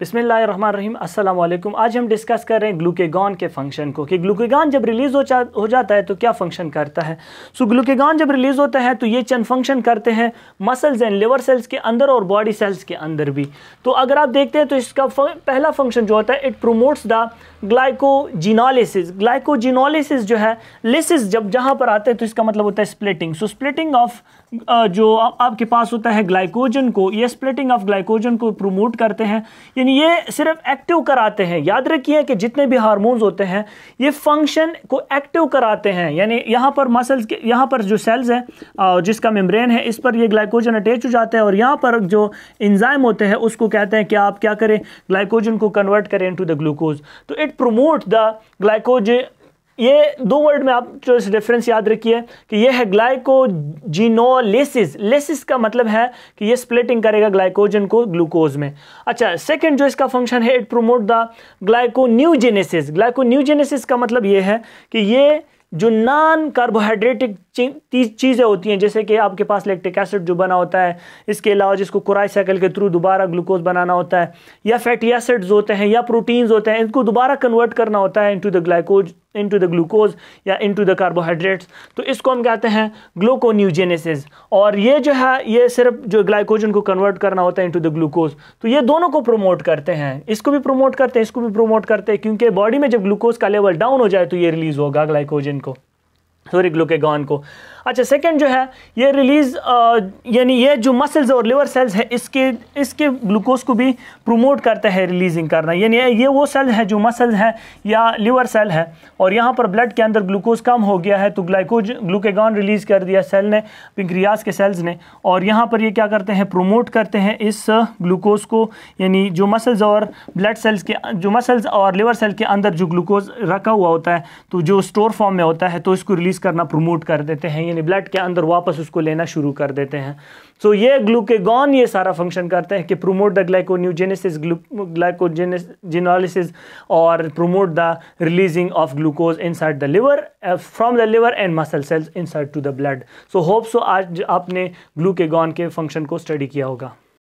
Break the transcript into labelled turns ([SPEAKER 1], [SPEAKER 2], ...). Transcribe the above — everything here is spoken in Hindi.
[SPEAKER 1] अस्सलाम वालेकुम आज हम डिस्कस कर रहे हैं ग्लूकेगॉन के फ़ंक्शन को कि ग्लूकेगॉन जब रिलीज़ हो, जा, हो जाता है तो क्या फ़ंक्शन करता है? सो so, ग्लूकेगॉन जब रिलीज़ होता है तो ये चंद फ़ंक्शन करते हैं मसल्स एंड लिवर सेल्स के अंदर और बॉडी सेल्स के अंदर भी। तो अगर आप देखते हैं तो इसका पहला फ़ंक्शन जो होता है it promotes the glycogenolysis. Glycogenolysis जो है लिसिस जब जहाँ पर आते हैं तो इसका मतलब होता है स्प्लिटिंग। सो स्प्लिटिंग ऑफ़ जो आपके पास होता है ग्लाइकोजन को ये स्प्लिटिंग ऑफ़ ग्लाइकोजन को प्रोमोट करते हैं। यानी ये सिर्फ़ एक्टिव कराते हैं। याद रखिए कि जितने भी हार्मोन्स होते हैं, ये फ़ंक्शन को एक्टिव कराते हैं। यानी यहाँ पर मसल्स के यहाँ पर जो सेल्स हैं जिसका मेम्ब्रेन है, इस पर ये ग्लाइकोजन अटैच हो जाते हैं और यहाँ पर जो इंजाइम होते हैं, उसको कहते हैं कि आप क्या करें? ग्लाइकोजन को कन्वर्ट करें इनटू द ग्लूकोज तो इट प्रोमोट द ग्लाइकोज ये दो वर्ड में आप जो इस रेफरेंस याद रखिए कि ये है ग्लाइकोजिनोलिसिस। लेसिस का मतलब है कि ये स्प्लिटिंग करेगा ग्लाइकोजन को ग्लूकोज में। अच्छा सेकंड जो इसका फ़ंक्शन है it promote the glyconeogenesis glyconeogenesis का मतलब ये है कि ये जो नॉन कार्बोहाइड्रेटिक चीज़ें होती हैं, जैसे कि आपके पास लैक्टिक एसिड जो बना होता है, इसके अलावा जिसको कुराई साइकिल के थ्रू दोबारा ग्लूकोज बनाना होता है, या फैटी एसिड्स होते हैं, या प्रोटीन्स होते हैं, इनको दोबारा कन्वर्ट करना होता है into the glycose into the glucose या इनटू द कार्बोहाइड्रेट्स तो इसको हम कहते हैं ग्लूकोन्यूजेनेसिस और ये जो है, ये सिर्फ़ जो ग्लाइकोजन को कन्वर्ट करना होता है इनटू द ग्लूकोज तो ये दोनों को प्रोमोट करते हैं। इसको भी प्रोमोट करते हैं, इसको भी प्रोमोट करते हैं, क्योंकि बॉडी में जब ग्लूकोज का लेवल डाउन हो जाए तो ये रिलीज़ होगा ग्लाइकोजन को। सॉरी ग्लूकेगॉन को। अच्छा सेकंड जो है, ये रिलीज़ यानी ये जो मसल्स और लिवर सेल्स है, इसके इसके ग्लूकोज को भी प्रोमोट करता है रिलीजिंग करना। यानी ये वो सेल है जो मसल्स है या लिवर सेल है, और यहाँ पर ब्लड के अंदर ग्लूकोज कम हो गया है तो ग्लाइकोज ग्लूकेगॉन रिलीज़ कर दिया सेल ने पिंक्रियाज के सेल्स ने। और यहाँ पर ये क्या करते हैं प्रोमोट करते हैं इस ग्लूकोज को, यानी जो मसल्स और ब्लड सेल्स के, जो मसल्स और लिवर सेल के अंदर जो ग्लूकोज रखा हुआ होता है तो जो स्टोर फॉर्म में होता है तो इसको रिलीज़ करना प्रोमोट कर देते हैं। यानी ब्लड के अंदर वापस उसको लेना शुरू कर देते हैं। सो so, ये ग्लूकेगॉन ये सारा फ़ंक्शन करते हैं कि प्रोमोट द ग्लाइकोन्यूजेनेसिस ग्लाइकोजिनोलिसिस और promote the releasing of glucose inside the liver from the liver and muscle cells inside to the blood so hope so आज आपने ग्लूकेगॉन के फ़ंक्शन को स्टडी किया होगा।